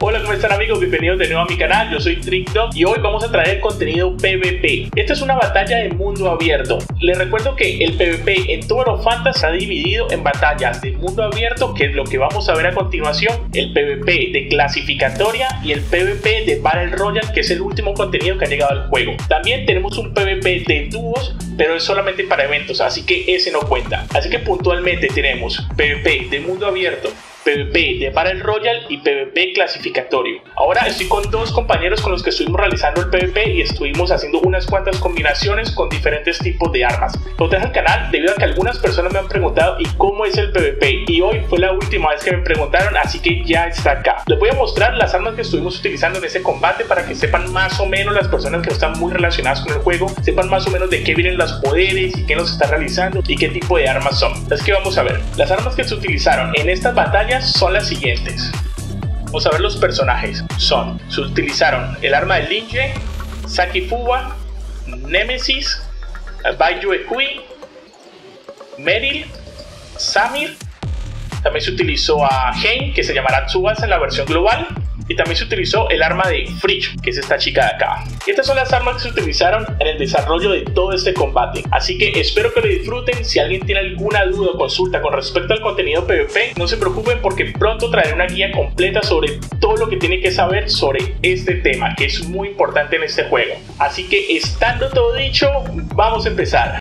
Hola, ¿cómo están amigos? Bienvenidos de nuevo a mi canal, yo soy TrickDog y hoy vamos a traer contenido PvP. Esta es una batalla de mundo abierto. Les recuerdo que el PvP en Tower of Fantasy ha dividido en batallas de mundo abierto, que es lo que vamos a ver a continuación, el PvP de clasificatoria y el PvP de Battle Royale, que es el último contenido que ha llegado al juego. También tenemos un PvP de dúos, pero es solamente para eventos, así que ese no cuenta. Así que puntualmente tenemos PvP de mundo abierto, PvP de Battle Royale y PvP clasificatorio. Ahora estoy con dos compañeros con los que estuvimos realizando el PvP y estuvimos haciendo unas cuantas combinaciones con diferentes tipos de armas. Lo traje al canal debido a que algunas personas me han preguntado y cómo es el PvP y hoy fue la última vez que me preguntaron así que ya está acá. Les voy a mostrar las armas que estuvimos utilizando en ese combate para que sepan más o menos las personas que están muy relacionadas con el juego, sepan más o menos de qué vienen los poderes y qué nos está realizando y qué tipo de armas son. Así que vamos a ver. Las armas que se utilizaron en estas batallas son las siguientes. Vamos a ver los personajes. Son, se utilizaron el arma de Linje, Saki Fuwa, Nemesis, Baiyu Ekui, Meryl, Samir. También se utilizó a Hein, que se llamará Tsubasa en la versión global y también se utilizó el arma de Fritz, que es esta chica de acá. Estas son las armas que se utilizaron en el desarrollo de todo este combate. Así que espero que lo disfruten. Si alguien tiene alguna duda o consulta con respecto al contenido PvP, no se preocupen porque pronto traeré una guía completa sobre todo lo que tiene que saber sobre este tema, que es muy importante en este juego. Así que estando todo dicho, vamos a empezar.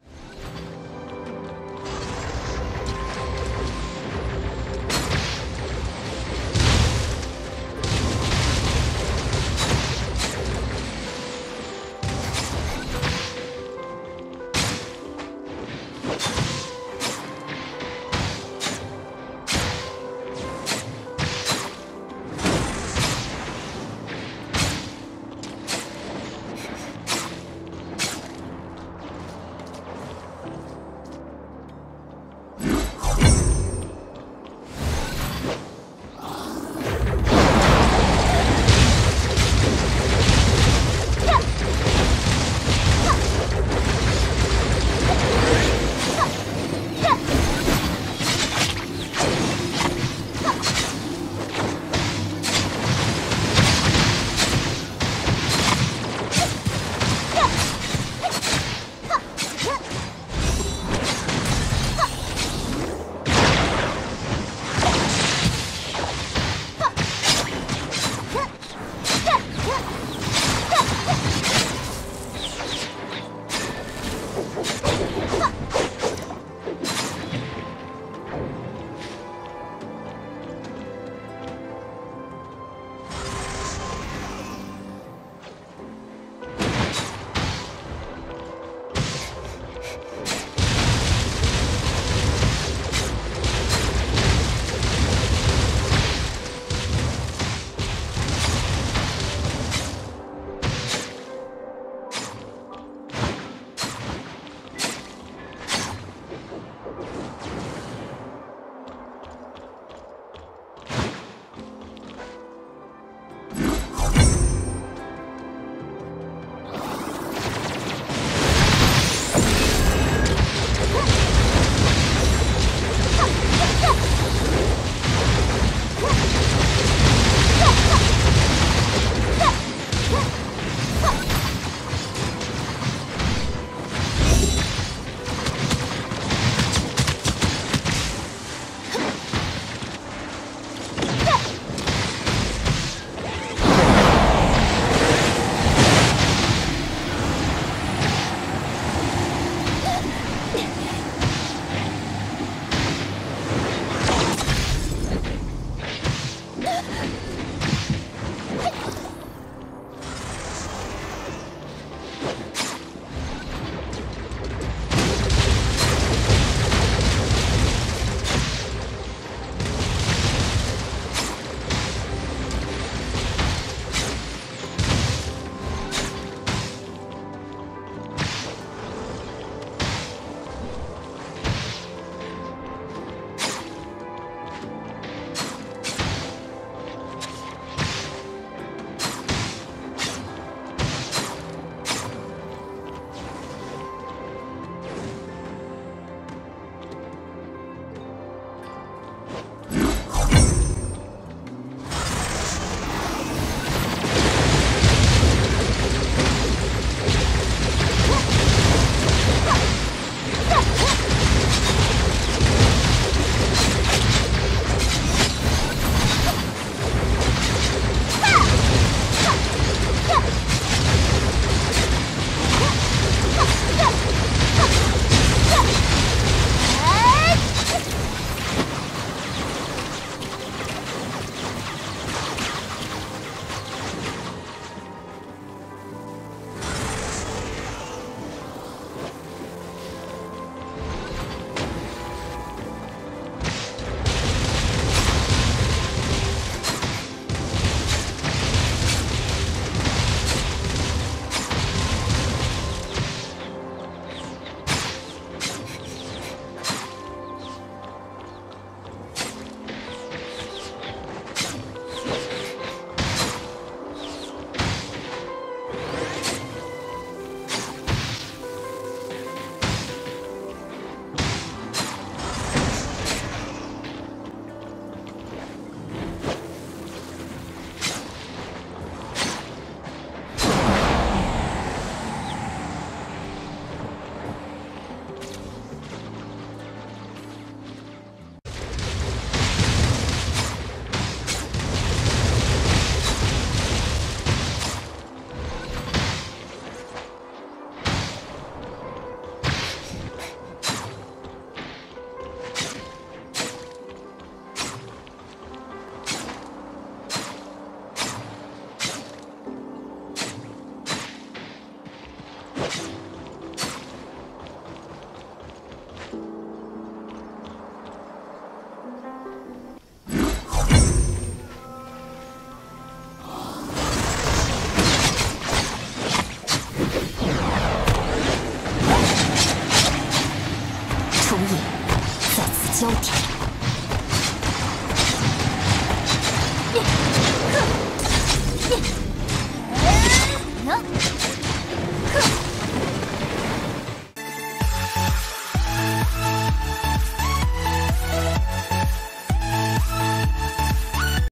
フッ!